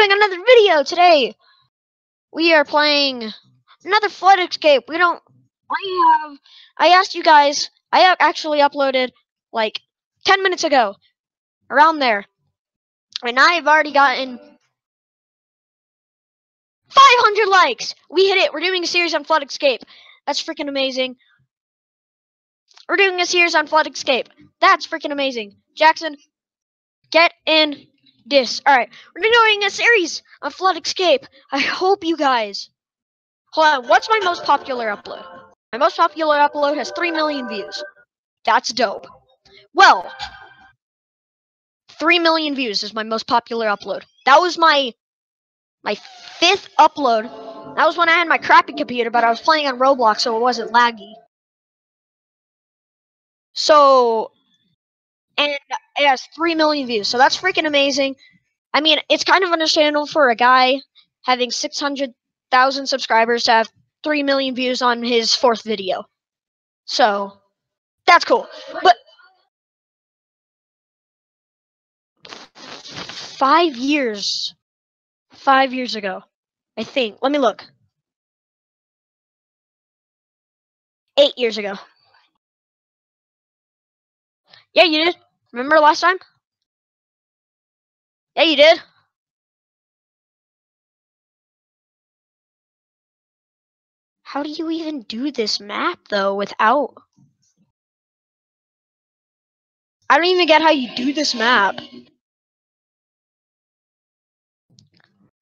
doing another video today. We are playing another Flood Escape. We don't. I have. I asked you guys. I actually uploaded like 10 minutes ago, around there, and I've already gotten 500 likes. We hit it. We're doing a series on Flood Escape. That's freaking amazing. We're doing a series on Flood Escape. That's freaking amazing. Jackson, get in this. All right, we're doing a series on Flood Escape. I hope you guys. Hold on. What's my most popular upload? My most popular upload has three million views. That's dope. Well, three million views is my most popular upload. That was my my fifth upload. That was when I had my crappy computer, but I was playing on Roblox, so it wasn't laggy. So, and it has 3 million views. So that's freaking amazing. I mean, it's kind of understandable for a guy having 600,000 subscribers to have 3 million views on his fourth video. So, that's cool. But five years, five years ago, I think. Let me look. Eight years ago. Yeah, you did. Remember last time? Yeah, you did. How do you even do this map though without? I don't even get how you do this map.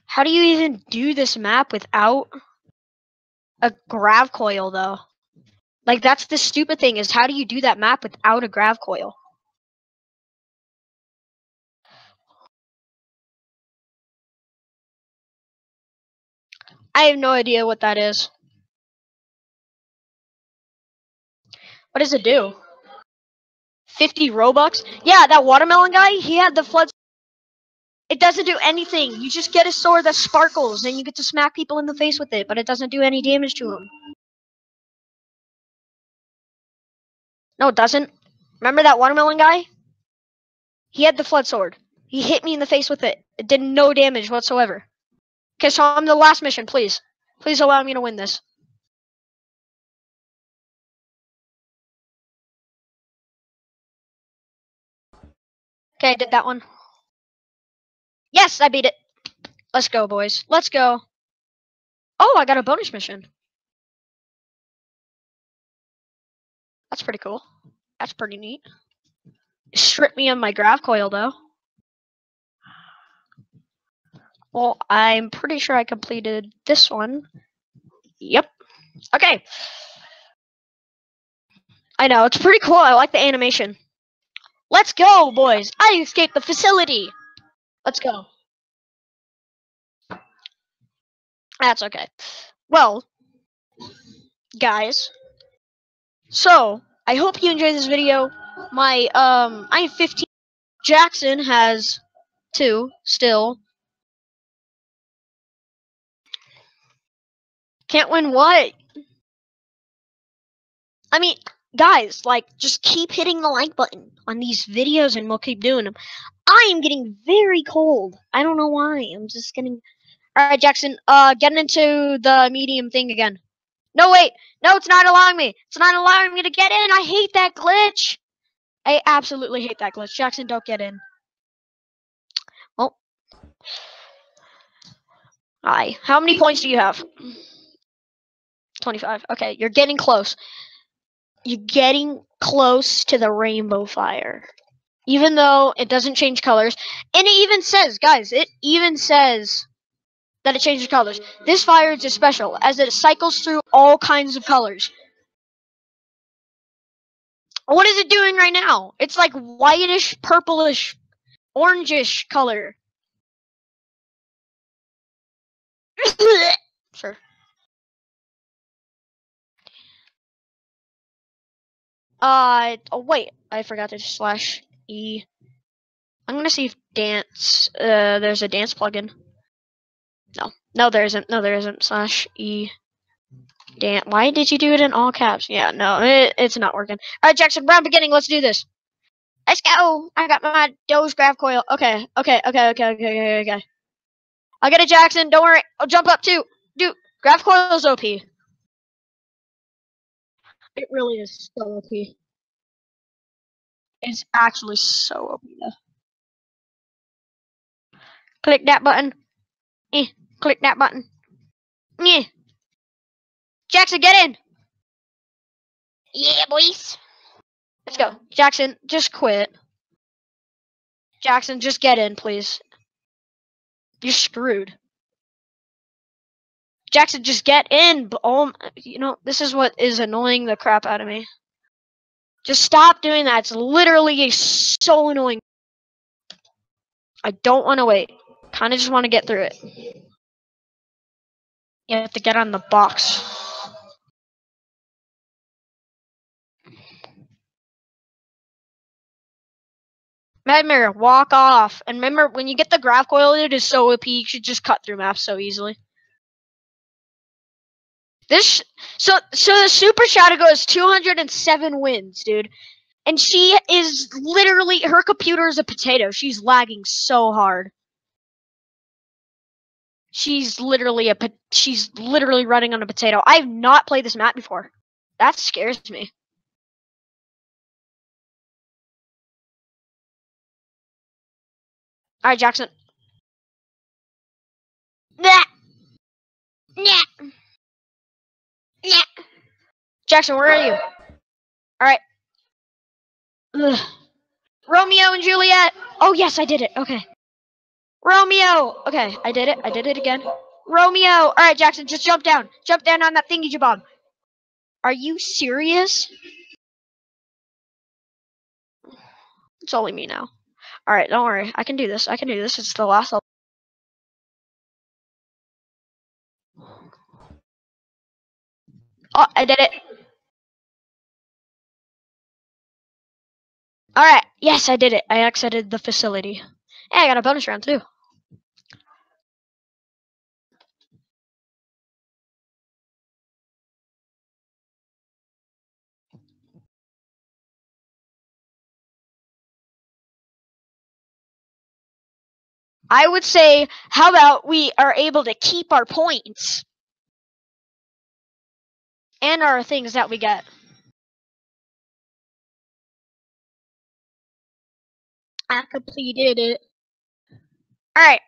How do you even do this map without a grav coil though? Like that's the stupid thing is how do you do that map without a grav coil? I have no idea what that is. What does it do? 50 Robux? Yeah, that watermelon guy, he had the floods. It doesn't do anything. You just get a sword that sparkles and you get to smack people in the face with it, but it doesn't do any damage to them. No, it doesn't. Remember that watermelon guy? He had the flood sword. He hit me in the face with it. It did no damage whatsoever. Okay, so I'm the last mission, please. Please allow me to win this. Okay, I did that one. Yes, I beat it. Let's go, boys. Let's go. Oh, I got a bonus mission. That's pretty cool. That's pretty neat. Strip me of my grav coil, though. Well, I'm pretty sure I completed this one. Yep. Okay. I know, it's pretty cool. I like the animation. Let's go, boys. I escaped the facility. Let's go. That's okay. Well, guys. So, I hope you enjoyed this video. My, um, I have 15. Jackson has two still. Can't win what? I mean, guys, like, just keep hitting the like button on these videos and we'll keep doing them. I am getting very cold. I don't know why. I'm just getting. Alright, Jackson, uh, getting into the medium thing again. No, wait. No, it's not allowing me. It's not allowing me to get in. I hate that glitch. I absolutely hate that glitch. Jackson, don't get in. Well. Hi. How many points do you have? 25. Okay, you're getting close. You're getting close to the rainbow fire. Even though it doesn't change colors. And it even says, guys, it even says that it changes colors. This fire is special as it cycles through all kinds of colors. What is it doing right now? It's like whitish, purplish, orangish color. sure. Uh, oh wait, I forgot to slash E. I'm gonna see if dance, uh, there's a dance plugin. No, no there isn't, no there isn't, slash E. Dan, why did you do it in all caps? Yeah, no, it, it's not working. Alright, Jackson, round beginning, let's do this. Let's go! I got my Doge grav coil. Okay, okay, okay, okay, okay, okay, okay. I'll get it, Jackson. Don't worry. I'll jump up too. Dude, grav coils OP. It really is so OP. It's actually so OP though. Click that button. Eh, click that button. Yeah. Jackson, get in. Yeah, boys. Let's go. Jackson, just quit. Jackson, just get in, please. You're screwed. Jackson, just get in. Oh, you know, this is what is annoying the crap out of me. Just stop doing that. It's literally so annoying. I don't want to wait. Kind of just want to get through it. You have to get on the box. Remember, walk off. And remember, when you get the grav coil, it is so OP, you should just cut through maps so easily. This, so, so the Super Shadow goes 207 wins, dude. And she is literally, her computer is a potato. She's lagging so hard. She's literally a, she's literally running on a potato. I have not played this map before. That scares me. All right, Jackson. Nah. Nah. Nah. Jackson, where are you? All right. Ugh. Romeo and Juliet. Oh, yes, I did it. Okay. Romeo. Okay, I did it. I did it again. Romeo. All right, Jackson, just jump down. Jump down on that thingy jabomb. Are you serious? It's only me now. Alright, don't worry. I can do this. I can do this. It's the last level. Oh, I did it. Alright. Yes, I did it. I exited the facility. Hey, I got a bonus round too. I would say, how about we are able to keep our points and our things that we get. I completed it. Alright.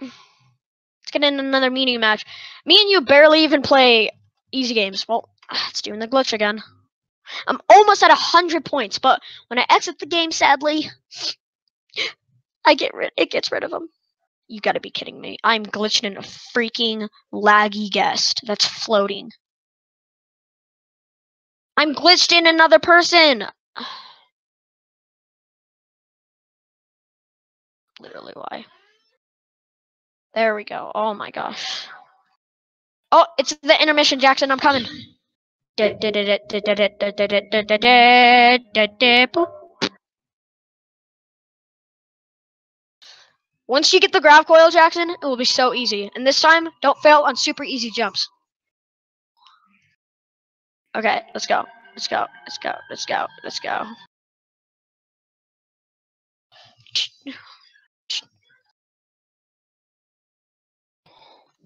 Let's get in another meeting match. Me and you barely even play easy games. Well, ah, it's doing the glitch again. I'm almost at 100 points, but when I exit the game, sadly, I get rid it gets rid of them. You gotta be kidding me. I'm glitching in a freaking laggy guest that's floating. I'm glitched in another person. Literally why. There we go. Oh my gosh. Oh, it's the intermission, Jackson. I'm coming. Once you get the grav coil, Jackson, it will be so easy. And this time, don't fail on super easy jumps. Okay, let's go. Let's go. Let's go. Let's go. Let's go.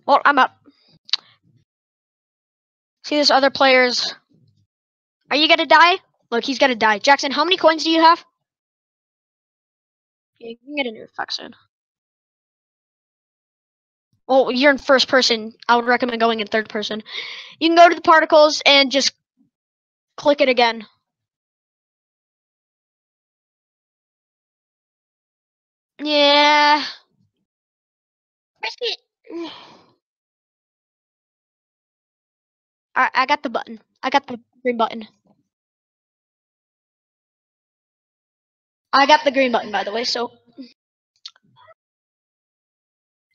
Well, I'm up. See this other player's. Are you gonna die? Look, he's gonna die. Jackson, how many coins do you have? Yeah, you can get a new fuck soon. Well, you're in first person. I would recommend going in third person. You can go to the particles and just click it again. Yeah. It. I got the button. I got the green button. I got the green button, by the way, so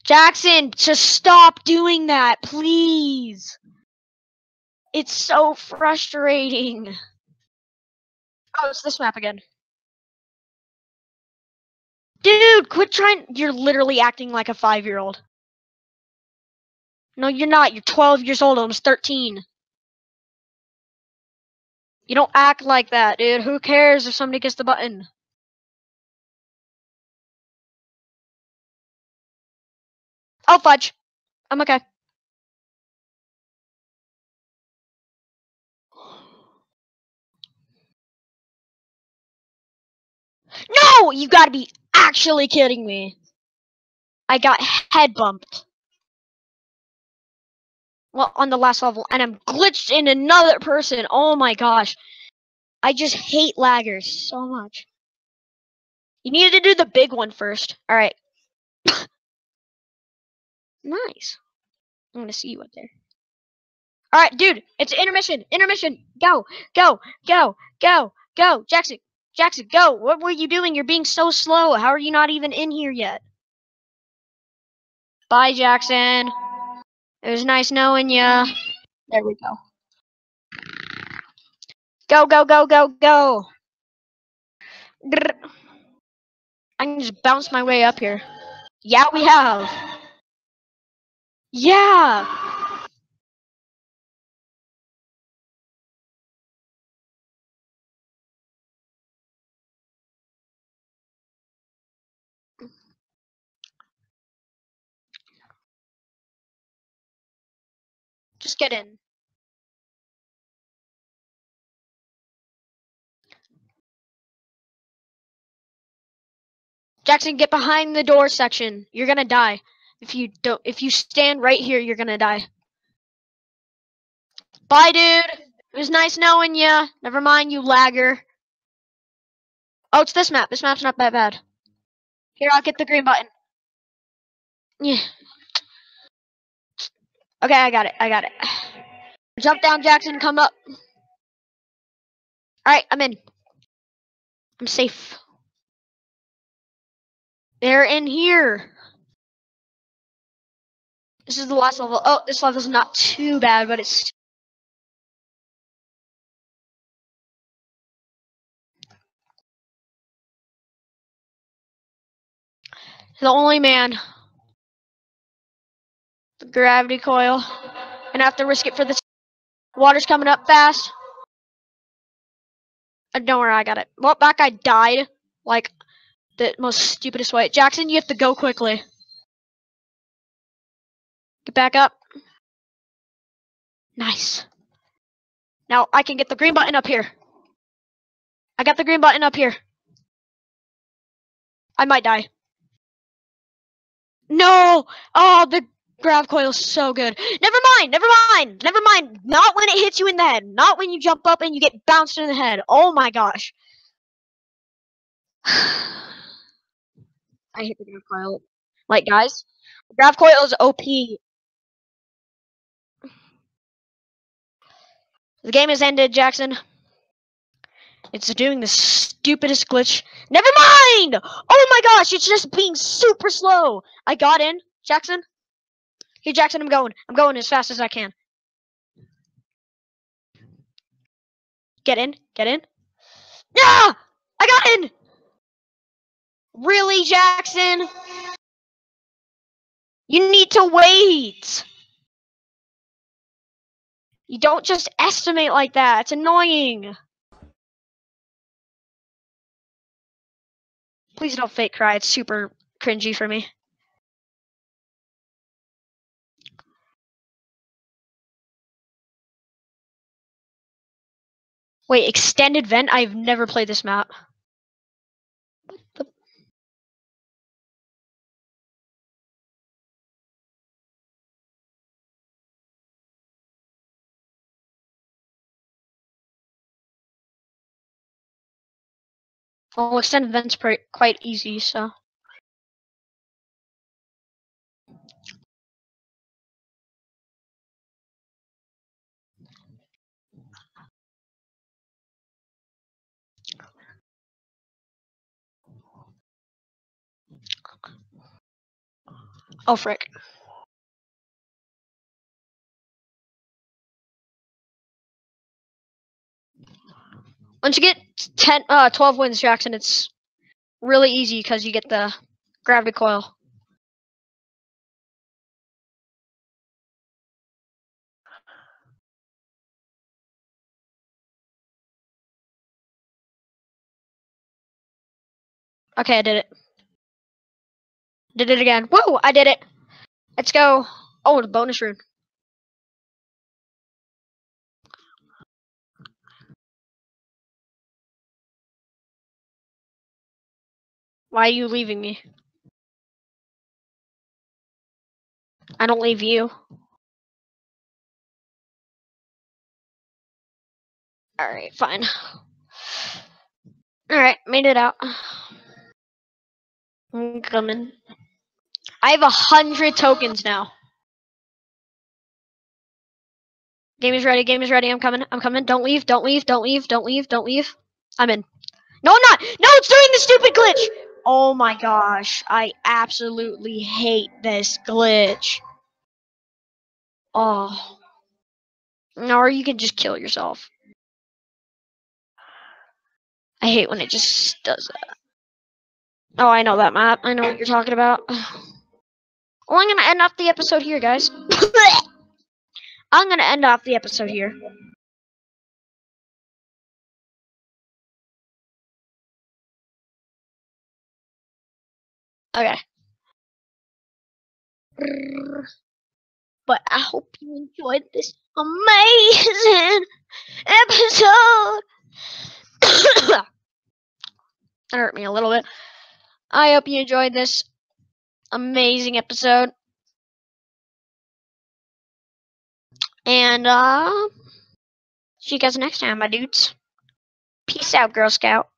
Jackson, just stop doing that, please. It's so frustrating. Oh, it's this map again. Dude, quit trying. You're literally acting like a five year old. No, you're not. You're 12 years old, almost 13. You don't act like that, dude. Who cares if somebody gets the button? Oh, fudge. I'm okay. No! You gotta be actually kidding me. I got head bumped. Well, on the last level, and I'm glitched in another person. Oh my gosh. I just hate laggers so much. You needed to do the big one first. Alright. nice. I'm gonna see you up there. Alright, dude, it's intermission. Intermission. Go, go, go, go, go. Jackson, Jackson, go. What were you doing? You're being so slow. How are you not even in here yet? Bye, Jackson. It was nice knowing ya. There we go. Go, go, go, go, go. I can just bounce my way up here. Yeah, we have. Yeah. Just get in. Jackson, get behind the door section. You're gonna die. If you don't if you stand right here, you're gonna die. Bye, dude. It was nice knowing you. Never mind, you lagger. Oh, it's this map. This map's not that bad. Here, I'll get the green button. Yeah. Okay, I got it. I got it. Jump down, Jackson. Come up. Alright, I'm in. I'm safe. They're in here. This is the last level. Oh, this level's not too bad, but it's the only man. The gravity coil. And I have to risk it for this. Water's coming up fast. Uh, don't worry, I got it. Well, that guy died. Like, the most stupidest way. Jackson, you have to go quickly. Get back up. Nice. Now I can get the green button up here. I got the green button up here. I might die. No! Oh, the grav coil is so good. Never mind, never mind, never mind. Not when it hits you in the head. Not when you jump up and you get bounced in the head. Oh my gosh. I hate the grav coil. Like, guys, grav coil is OP. The game has ended, Jackson. It's doing the stupidest glitch. Never mind! Oh my gosh, it's just being super slow. I got in. Jackson? Here, Jackson, I'm going. I'm going as fast as I can. Get in. Get in. Yeah! I got in! Really, Jackson? You need to wait. You don't just estimate like that. It's annoying. Please don't fake cry. It's super cringy for me. Wait, extended vent? I've never played this map. What the? Well, extended vent's pretty, quite easy, so. Oh, frick. Once you get 10, uh, 12 wins, Jackson, it's really easy because you get the gravity coil. Okay, I did it. Did it again. Whoa, I did it. Let's go. Oh, the bonus rune. Why are you leaving me? I don't leave you. Alright, fine. Alright, made it out. I'm coming. I have a hundred tokens now. Game is ready, game is ready, I'm coming, I'm coming. Don't leave, don't leave, don't leave, don't leave, don't leave. I'm in. No, I'm not! No, it's doing the stupid glitch! Oh my gosh, I absolutely hate this glitch. Oh. Or you can just kill yourself. I hate when it just does that. Oh, I know that map. I know what you're talking about. Oh. Well, I'm gonna end off the episode here, guys. I'm gonna end off the episode here. Okay. But I hope you enjoyed this amazing episode. that hurt me a little bit. I hope you enjoyed this amazing episode. And uh see you guys next time, my dudes. Peace out, Girl Scout.